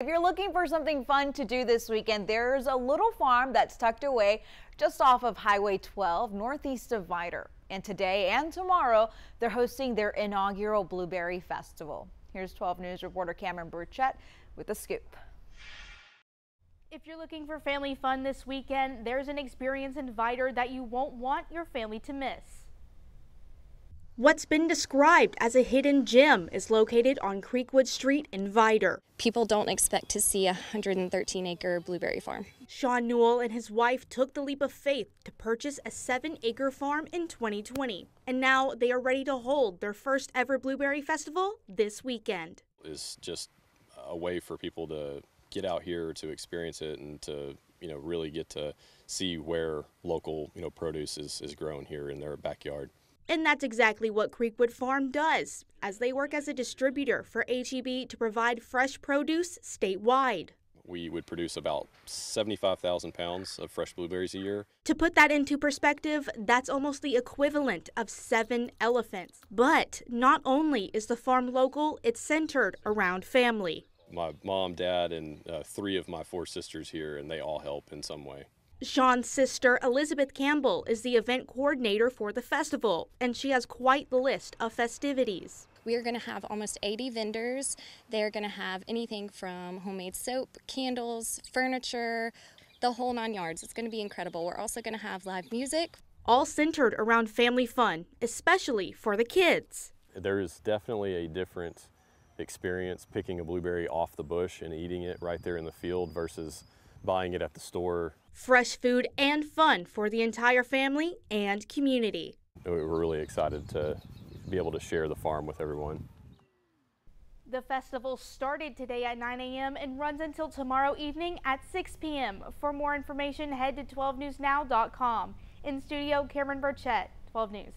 If you're looking for something fun to do this weekend, there's a little farm that's tucked away just off of Highway 12 northeast of Vidor. And today and tomorrow, they're hosting their inaugural Blueberry Festival. Here's 12 News reporter Cameron Burchett with the scoop. If you're looking for family fun this weekend, there's an experience in Vidor that you won't want your family to miss. What's been described as a hidden gem is located on Creekwood Street in Vidor. People don't expect to see a 113 acre blueberry farm. Sean Newell and his wife took the leap of faith to purchase a seven acre farm in 2020. And now they are ready to hold their first ever blueberry festival this weekend. Is just a way for people to get out here to experience it and to you know really get to see where local you know produce is, is grown here in their backyard. And that's exactly what Creekwood Farm does, as they work as a distributor for HEB to provide fresh produce statewide. We would produce about 75,000 pounds of fresh blueberries a year. To put that into perspective, that's almost the equivalent of seven elephants. But not only is the farm local, it's centered around family. My mom, dad, and uh, three of my four sisters here, and they all help in some way. Sean's sister, Elizabeth Campbell, is the event coordinator for the festival, and she has quite the list of festivities. We are going to have almost 80 vendors. They're going to have anything from homemade soap, candles, furniture, the whole nine yards. It's going to be incredible. We're also going to have live music. All centered around family fun, especially for the kids. There is definitely a different experience picking a blueberry off the bush and eating it right there in the field versus buying it at the store. Fresh food and fun for the entire family and community. We're really excited to be able to share the farm with everyone. The festival started today at 9 a.m. and runs until tomorrow evening at 6 p.m. For more information, head to 12newsnow.com. In studio, Cameron Burchett, 12 News.